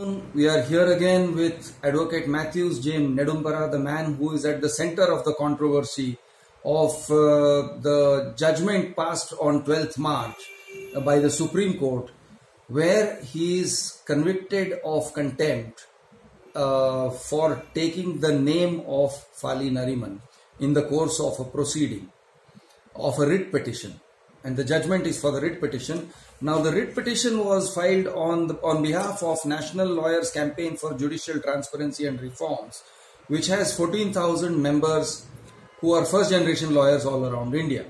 We are here again with Advocate Matthews Jim Nedumpara, the man who is at the center of the controversy of uh, the judgment passed on 12th March by the Supreme Court, where he is convicted of contempt uh, for taking the name of Fali Nariman in the course of a proceeding of a writ petition and the judgment is for the writ petition. Now, the writ petition was filed on the, on behalf of National Lawyers Campaign for Judicial Transparency and Reforms, which has 14,000 members who are first generation lawyers all around India.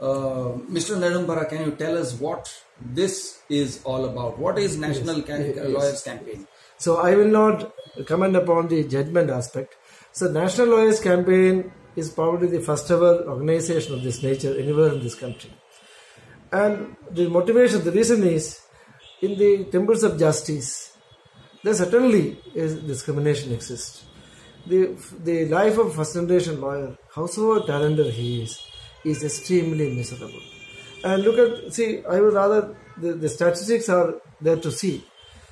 Uh, Mr. Nedumpara, can you tell us what this is all about? What is National Yes, yes. Lawyers Campaign? So I will not comment upon the judgment aspect. So National Lawyers Campaign is probably the first ever organization of this nature anywhere in this country. And the motivation, the reason is in the temples of justice, there certainly is discrimination exists. The, the life of first generation lawyer, however talented he is, is extremely miserable. And look at, see, I would rather, the, the statistics are there to see.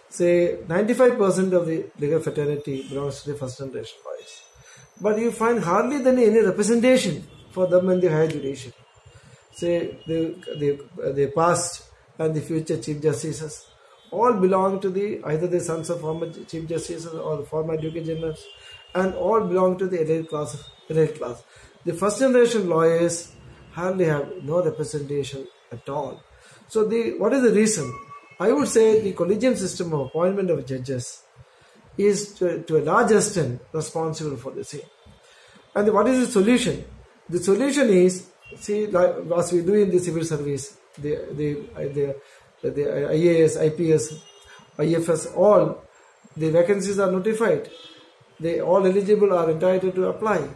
Say 95% of the legal fraternity belongs to the first generation lawyers. But you find hardly any representation for them in the higher judiciary say the, the, the past and the future chief justices all belong to the either the sons of former chief justices or the former advocate generals and all belong to the elite class elite class. The first generation lawyers hardly have no representation at all. So the what is the reason? I would say the collegium system of appointment of judges is to, to a large extent responsible for the same. And what is the solution? The solution is, see, like as we do in the civil service, the the the, the IAS, IPS, IFS, all the vacancies are notified. They all eligible are entitled to apply.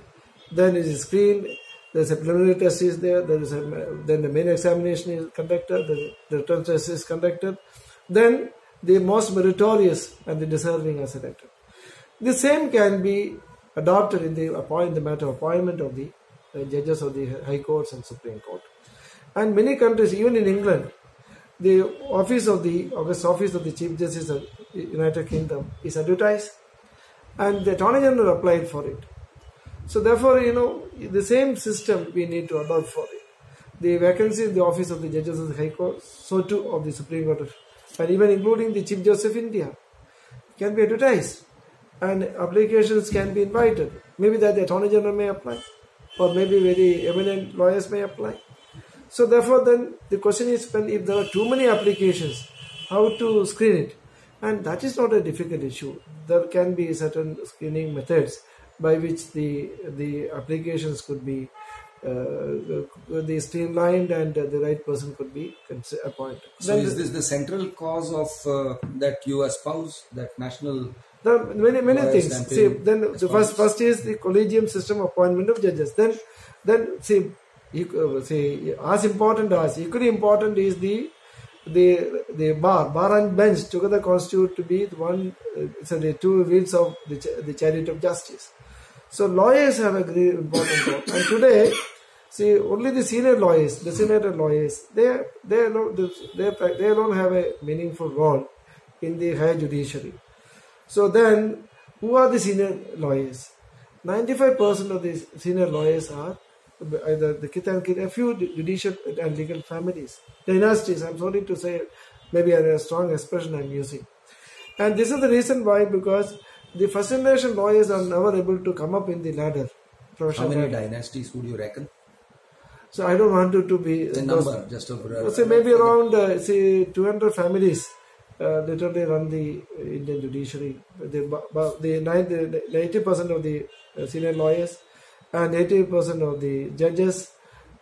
Then it is screened. There's a preliminary test is there. There is a then the main examination is conducted. The, the return test is conducted. Then the most meritorious and the deserving are selected. The same can be adopted in the appoint the matter of appointment of the uh, Uh, judges of the high courts and supreme court. And many countries even in england the office of the August office of the chief justice of the united kingdom is advertised and the attorney general applied for it. So therefore you know the same system we need to adopt for it. The vacancy in the office of the judges of the high court so too of the supreme court and even including the chief justice of india can be advertised and applications can be invited. Maybe that the Attorney General may apply, or maybe very eminent lawyers may apply. So therefore, then the question is, when if there are too many applications, how to screen it? And that is not a difficult issue. There can be certain screening methods by which the the applications could be uh, the streamlined and the right person could be appointed. So, Then is this the central cause of uh, that you espouse, that national There are many many Lawyers things. See, then the first first is the collegium system appointment of judges. Then then see, you, uh, see as important as equally important is the the the bar bar and bench together constitute to be the one uh, so the two wheels of the ch- the chariot of justice. So lawyers have a great important role. And today, see only the senior lawyers, designated lawyers, they they alone they they alone have a meaningful role in the higher judiciary. So then, who are the senior lawyers? 95% of the senior lawyers are either the kith and kin, a few judicial and legal families, dynasties. I'm sorry to say, maybe a strong expression I'm using. And this is the reason why, because the first generation lawyers are never able to come up in the ladder. How many ladder. dynasties would you reckon? So I don't want to, to be The number, just a say maybe around uh, say 200 families uh, literally run the uh, Indian judiciary. The, bu- bu- the, the 80% of the uh, senior lawyers and 80% of the judges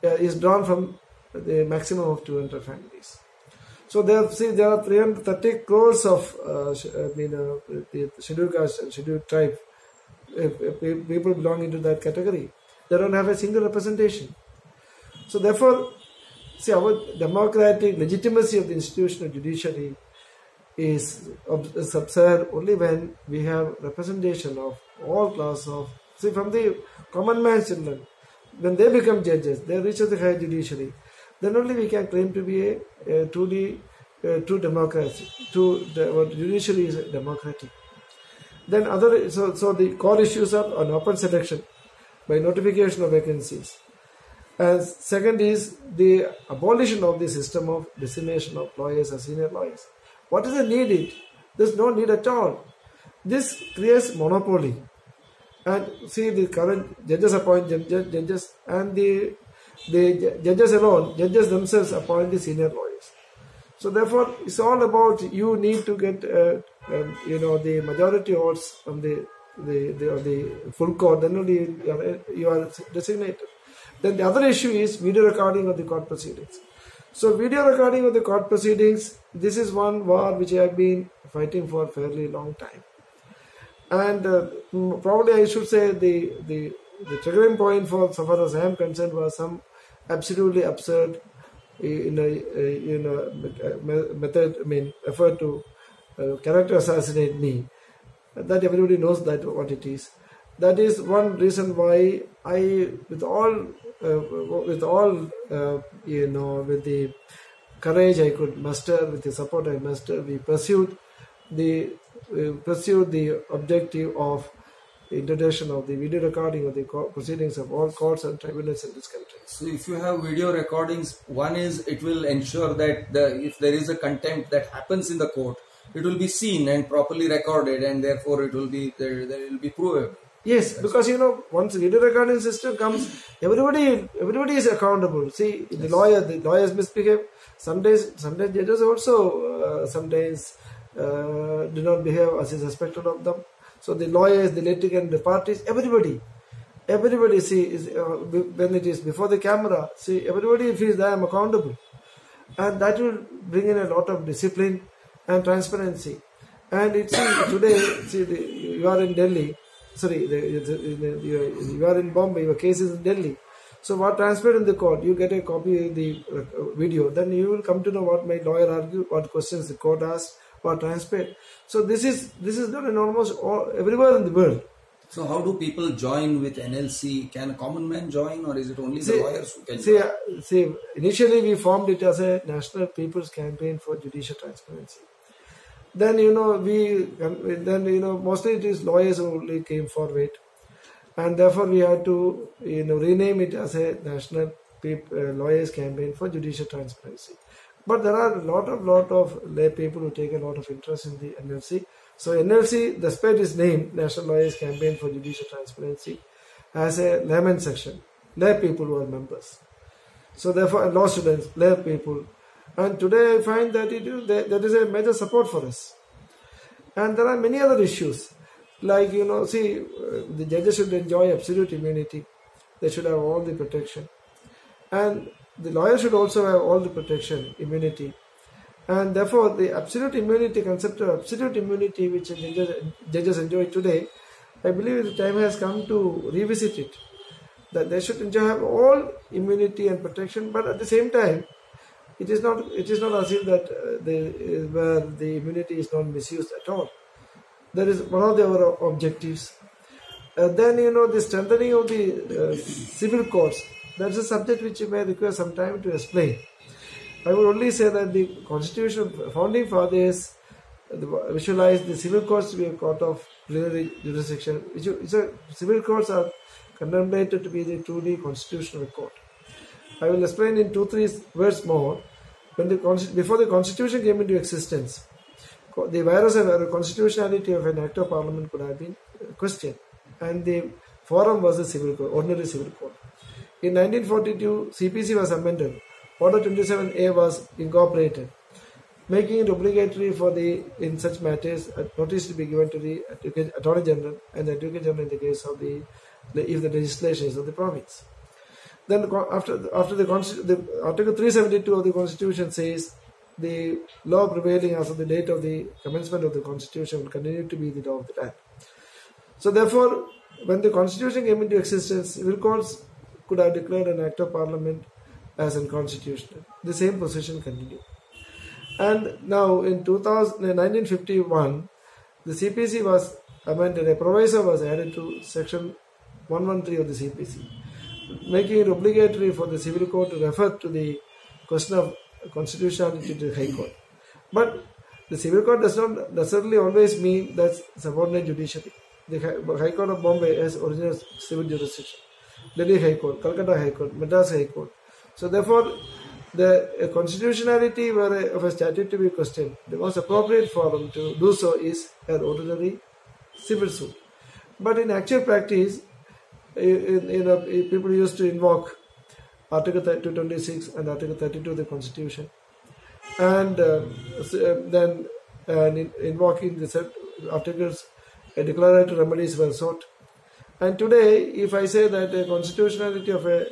uh, is drawn from the maximum of 200 families. So there, see, there are 330 crores of uh, I mean, uh, the scheduled caste and scheduled tribe uh, pe- people belonging to that category. They don't have a single representation. So therefore, see, our democratic legitimacy of the institution of judiciary is, ob- is absurd only when we have representation of all class of see from the common man's children when they become judges they reach the higher judiciary then only we can claim to be a, a truly uh, true democracy, true what judiciary is democratic. Then other so so the core issues are on open selection by notification of vacancies. And second is the abolition of the system of designation of lawyers as senior lawyers. What is the need? It there's no need at all. This creates monopoly. And see the current judges appoint jud- jud- judges and the the ju- judges alone, judges themselves appoint the senior lawyers. So therefore, it's all about you need to get uh, um, you know the majority votes from the the the, the full court. Then only you are designated. Then the other issue is video recording of the court proceedings. So video recording of the court proceedings. This is one war which I have been fighting for a fairly long time. And uh, probably I should say the the the triggering point for so far as I am concerned was some absolutely absurd in a, you know method I mean effort to uh, character assassinate me that everybody knows that what it is that is one reason why I with all uh, with all uh, you know with the courage I could muster with the support I muster we pursued the uh, pursued the objective of the introduction of the video recording of the proceedings of all courts and tribunals in this country. So if you have video recordings, one is it will ensure that the if there is a contempt that happens in the court, it will be seen and properly recorded, and therefore it will be there. There will be provable. Yes, because you know once video recording system comes, everybody everybody is accountable. See, the lawyer, the lawyers misbehave. Sometimes, sometimes judges also uh, sometimes uh, do not behave as is expected of them. So the lawyers, the litigant, the parties, everybody, everybody see is uh, when it is before the camera. See, everybody feels that I am accountable, and that will bring in a lot of discipline and transparency. And it's see, today, see, the, you are in Delhi. Sorry, the, the, you, are, you are in Bombay. Your case is in Delhi. So what transferred in the court, you get a copy of the uh, video. Then you will come to know what my lawyer argued, what questions the court asked, what transferred. So this is this is done in almost all, everywhere in the world. So how do people join with NLC? Can a common man join, or is it only the lawyers who can? See, join? uh, see, initially we formed it as a national people's campaign for judicial transparency. Then you know we, then you know mostly it is lawyers only came forward, and therefore we had to you know rename it as a national uh, lawyers campaign for judicial transparency. But there are a lot of lot of lay people who take a lot of interest in the NLC. So NLC, despite its name, National Lawyers Campaign for Judicial Transparency, has a layman section, lay people who are members. So therefore, law students, lay people. And today I find that it there is a major support for us. And there are many other issues. Like, you know, see, uh, the judges should enjoy absolute immunity. They should have all the protection. And the lawyer should also have all the protection, immunity. And therefore, the absolute immunity, concept of absolute immunity, which judges, enjoy today, I believe the time has come to revisit it. That they should enjoy have all immunity and protection, but at the same time, it is not it is not as if that uh, the uh, where the immunity is not misused at all. That is one of the our objectives. Uh, then you know the strengthening of the uh, civil courts. That's a subject which may require some time to explain. I would only say that the constitution founding fathers visualized the civil courts to be a court of plenary jurisdiction. Which is a, civil courts are contemplated to be the truly constitutional court. I will explain in two three words more. When the before the constitution came into existence, the vires of the constitutionality of an act of parliament could have been uh, questioned, and the forum was the civil court, ordinary civil court. In 1942, CPC was amended. Order 27A was incorporated, making it obligatory for the in such matters a notice to be given to the Attorney General and the Advocate General in the case of the if the legislation is of the province. Then the after the, after the, the Article 372 of the Constitution says the law prevailing as of the date of the commencement of the Constitution will continue to be the law of the land. So therefore, when the Constitution came into existence, courts could have declared an act of parliament as unconstitutional. The same position continued. And now in 2000, 1951, the CPC was amended, a proviso was added to section 113 of the CPC, making it obligatory for the civil court to refer to the question of constitutionality to the High Court. But the civil court does not necessarily always mean that subordinate judiciary. The High Court of Bombay has original civil jurisdiction. Delhi High Court, Calcutta High Court, Madras High Court. So therefore, the constitutionality of a statute to be questioned. The most appropriate forum to do so is an ordinary civil suit. But in actual practice, in, in a, people used to invoke Article 226 and Article 32 of the Constitution, and uh, uh, then and in, invoking the articles, a declaratory remedies were sought. And today, if I say that the constitutionality of a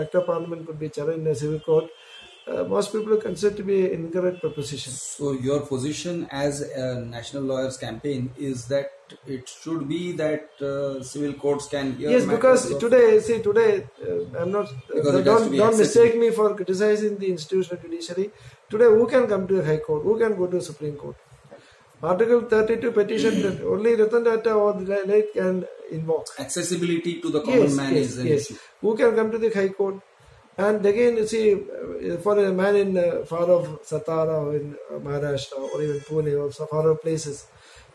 act of parliament could be challenged in a civil court, uh, most people consider to be an incorrect proposition. So your position as a national lawyers campaign is that it should be that uh, civil courts can hear Yes, because today, see, today, uh, I'm not. Uh, it has to don't don't mistake me for criticizing the institutional judiciary. Today, who can come to a high court? Who can go to Supreme Court? Article 32 petition that only Ratan Tata or the late can invoke. accessibility to the common Yes, man yes, is an yes. issue. Who can come to the high court? And again, you see, uh, for a man in uh, far off Satara or in uh, Maharashtra or even Pune or some far off places,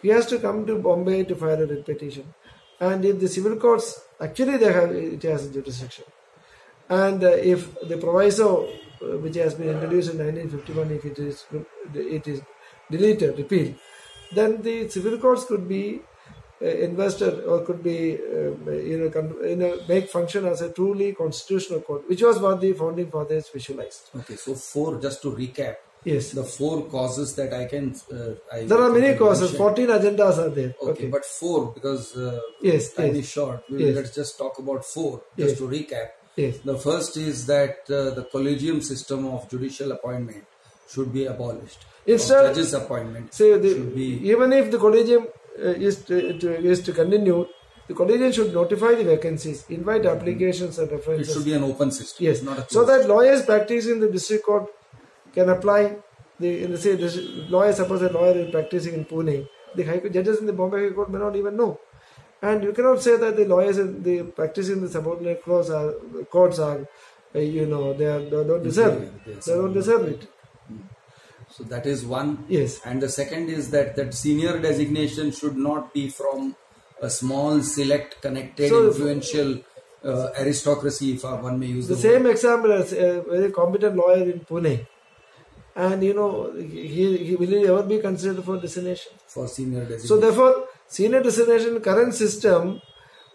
he has to come to Bombay to file a writ petition. And if the civil courts actually they have it has jurisdiction, and uh, if the proviso uh, which has been introduced in 1951, if it is it is deleted, repealed, then the civil courts could be uh, invested or could be um, you know con- you know make function as a truly constitutional court, which was what the founding fathers visualized. Okay, so four, just to recap, Yes, the four causes that I can. Uh, I there are many causes. Fourteen agendas are there. Okay, Okay. but four because uh, Yes, time yes. is short. We, Yes. Let's just talk about four, just Yes. to recap. Yes. The first is that uh, the collegium system of judicial appointment should be abolished. Instead- Of judges' appointment So the, should be even if the collegium uh, is to, to is to continue, the collegium should notify the vacancies, invite applications and references. it should be an open system. Yes, not a so that lawyers practicing in the district court can apply. The in the say this lawyer, suppose a lawyer is practicing in Pune, the high court judges in the Bombay High Court may not even know, and you cannot say that the lawyers in the practicing the subordinate clause are courts are, uh, you know, they are they don't deserve it. Yes. They don't deserve it. So that is one. Yes. And the second is that that senior designation should not be from a small, select, connected, So- influential uh, aristocracy, if one may use the, The same example as a very competent lawyer in Pune, and you know, he, he will he ever be considered for designation? for senior designation. So therefore, senior designation current system,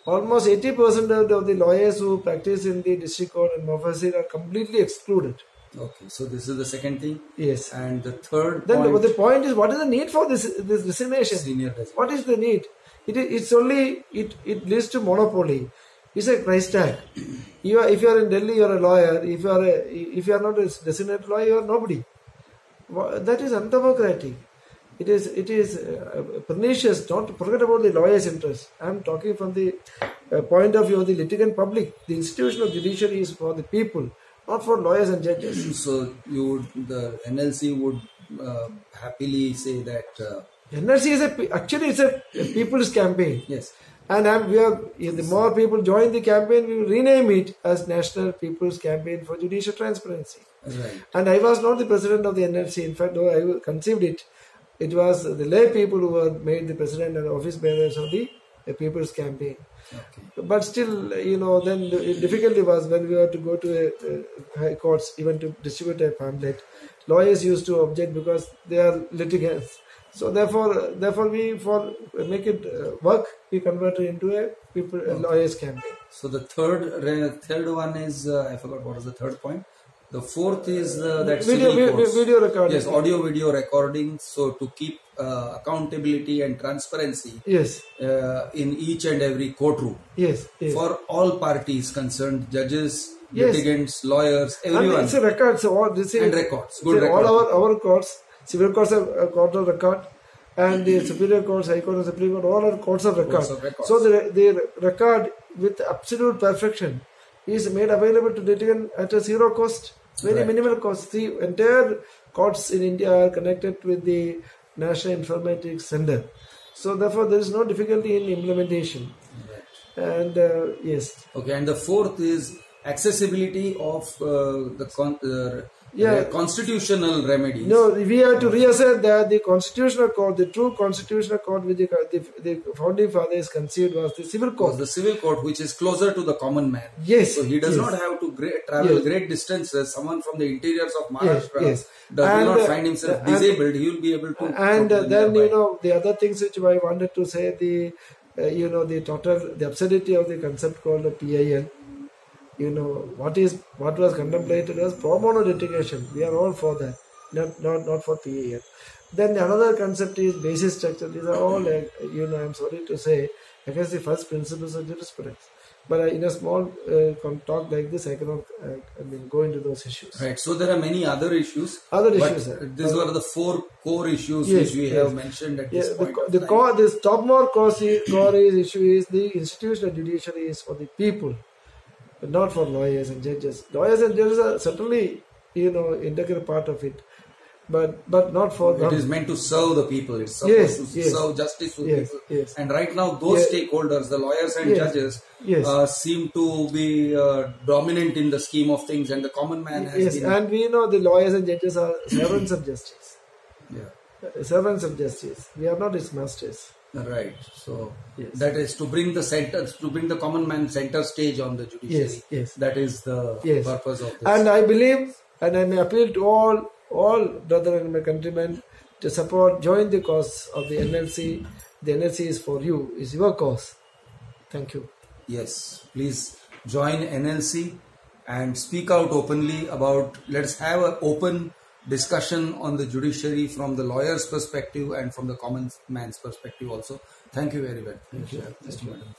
almost 80% of the, lawyers who practice in the district court and mofussil are completely excluded. okay, so this is the second thing. Yes. And the third Then point, the, the point is, what is the need for this this designation? senior designation. What is the need? It is, it's only it it leads to monopoly. It's a price tag. You are, if you are in Delhi, you are a lawyer. If you are a, if you are not a designated lawyer, you are nobody. That is undemocratic. It is it is uh, pernicious. Don't forget about the lawyer's interest. I am talking from the uh, point of view of the litigant public. The institution of judiciary is for the people, not for lawyers and judges. So you would, the NLC would uh, happily say that uh, NLC is a actually it's a, a people's campaign. yes, And I'm, we are, if the more people join the campaign, we will rename it as National People's Campaign for Judicial Transparency. Right. And I was not the president of the NLC. In fact, though I conceived it, it was the lay people who were made the president and office bearers of the, People's Campaign. Okay. But still, you know, then the difficulty was when we were to go to a, a high courts, even to distribute a pamphlet. Lawyers used to object because they are litigants. So therefore, therefore we for make it uh, work, we convert it into a people a lawyers campaign. So the third third one is uh, I forgot what was the third point. The fourth is uh, that Video, civil vi- courts. vi- video recording. Yes, audio video recording. So to keep uh, accountability and transparency Yes, uh, in each and every courtroom yes, yes. for all parties concerned, judges, Yes. litigants, lawyers, and everyone. it's a record. So all this is And records, good see, all our our courts, civil courts are a court of record, and the superior courts, high court, and supreme court, all are courts of record. Courts of records. So the the record with absolute perfection is made available to litigant at a zero cost, very Right. minimal cost. The entire courts in India are connected with the National Informatics Center. So therefore, there is no difficulty in implementation. And uh, yes, Okay, and the fourth is accessibility of uh, the con- uh, Yeah. uh, constitutional remedies. No, we have to reassert that the constitutional court, the true constitutional court which the, the, the founding fathers conceived was the civil court. the civil court which is closer to the common man. Yes. So he does yes. not have to great, travel Yes. great distances. Someone from the interiors of Maharashtra yes. does And, not uh, find himself and- disabled. He will be able to. and uh, then nearby. you know the other things which I wanted to say the uh, you know the total the absurdity of the concept called the PIL. You know what is what was contemplated as pro bono litigation. We are all for that, not not not for PIL. Then the another concept is basic structure. These are all you know I'm sorry to say against the first principles of jurisprudence. But uh, in a small uh, talk like this, I cannot uh, I mean go into those issues. Right. So there are many other issues. Other issues. These were the four core issues Yes, which we yes. have mentioned at Yeah, this the, point. the time. core, this top more core, core is issue is the institutional judiciary is for the people, but not for lawyers and judges. Lawyers and judges are certainly, you know, integral part of it, but but not for It them. is meant to serve the people. It's supposed Yes, to yes. serve justice to Yes, people. yes. And right now, those stakeholders, the lawyers and judges, uh, seem to be uh, dominant in the scheme of things, and the common man has Yes, been. and we know the lawyers and judges are servants of justice. yeah. Uh, Servants of justice. We are not its masters. Right. So Yes. that is to bring the center, to bring the common man center stage on the judiciary. Yes, yes. That is the Yes. purpose of this. And I believe, and I may appeal to all, all brethren and my countrymen to support, join the cause of the NLC. The NLC is for you, is your cause. Thank you. Yes, please join NLC and speak out openly about. Let's have an open discussion on the judiciary from the lawyer's perspective and from the common man's perspective also. Thank you very much. Thank you, Mr. Madam.